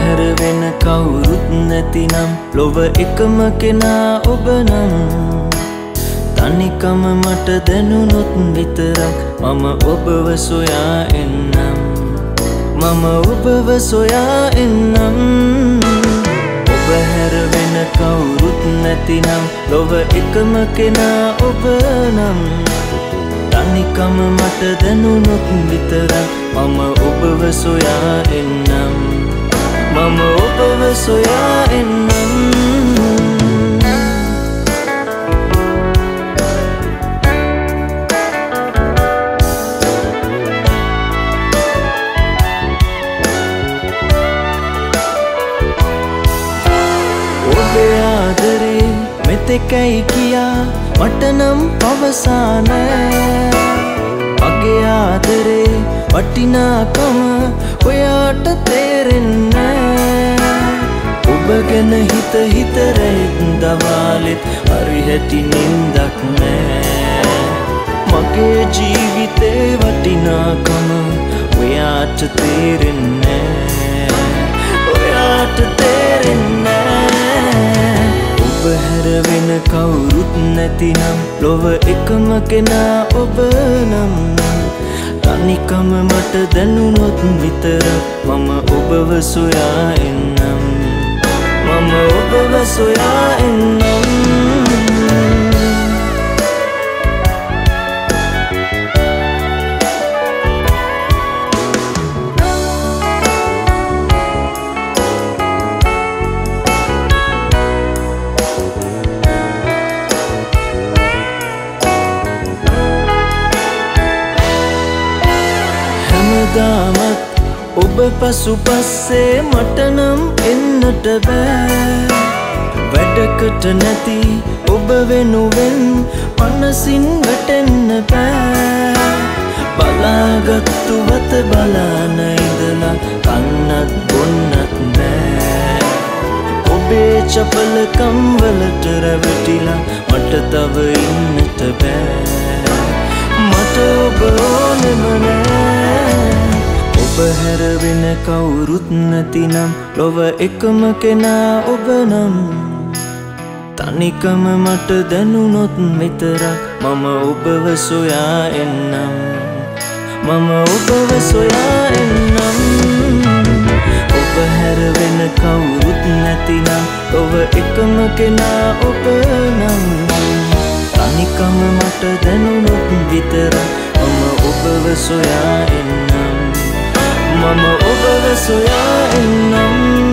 හැර වෙන කවුරුත් නැතිනම් ලොව එකම කෙනා ඔබ නම් තනිකම මට දැනුනොත් විතරක් මම ඔබව සොයා එන්නම්. මම ඔබව සොයා එන්නම්. ඔබ හැර වෙන කවුරුත් නැතිනම් ලොව එකම කෙනා ඔබ නම් තනිකම මට දැනුනොත් විතරක් මම ඔබව සොයා එන්නම්. මම ඔබව සොයා එන්නම්. ඔබේ ආදරේ මෙතෙකැයි කියා මටනම් පවසානෑ මගේ ආදරේ වටිනාකම ඔයාට තේරෙන්න. ඔබ ගැන හිත හිතරෙත් දවාලෙත් හරි හැටි නින්දක් නෑ. මගේ ජීවිතේ වටිනාකම ඔයාට තේරෙන්නේ ඔයාට තේරෙන්නේ ඔබ හැර වෙන කවුරුත් නැතිනම් ලොව එකම කෙනා ඔබ නම් තනිකම මට දැනුනොත් විතරක් මම ඔබව සොයා mơ với với rồi ai nắm Hãy subscribe cho kênh ඔබ පසු පස්සේ මටනම් එන්නට බෑ. වැඩකට නැති ඔබ වෙනුවෙන් මනසින් වැටෙන්න බෑ. බලාගත්තු වත බලාන ඉඳලා කන්නත් බොන්නත් නෑ ඔබේ චපලකම් වලට රැවටිලා මට තව ඉන්නට ඔබ හැරවෙන කවුරුත් නැතිනම් ලොව එකම කෙනා ඔබ නම් තනිකම මට දැනුනොත් විතරක් මම ඔබව සොයා එන්නම්. මම ඔබව සොයා එන්නම්. ඔබ හැරවෙන කවුරුත් නැතිනම් ලොව එකම කෙනා ඔබ නම් තනිකම මට දැනුනොත් විතරක් මම ඔබව සොයා එන්නම්. mama over the so yeah in number